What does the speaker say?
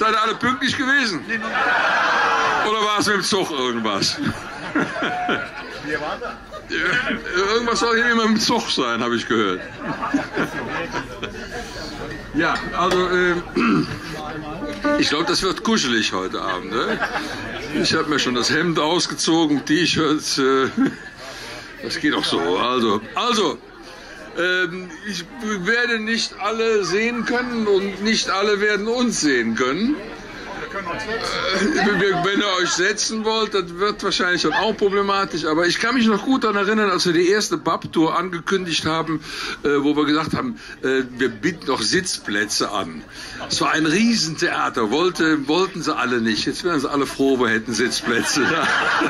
Seid ihr alle pünktlich gewesen? Oder war es mit dem Zug irgendwas? Wir waren da. Irgendwas soll hier immer im Zug sein, habe ich gehört. Ja, also äh, ich glaube, das wird kuschelig heute Abend. Ne? Ich habe mir schon das Hemd ausgezogen, T-Shirts. Äh, das geht auch so. Also, also ich werde nicht alle sehen können und nicht alle werden uns sehen können. Äh, Wenn ihr euch setzen wollt, das wird wahrscheinlich dann auch problematisch. Aber ich kann mich noch gut daran erinnern, als wir die erste Bab-Tour angekündigt haben, äh, wo wir gesagt haben, äh, wir bieten noch Sitzplätze an. Es war ein Riesentheater, wollte, wollten sie alle nicht. Jetzt wären sie alle froh, wir hätten Sitzplätze.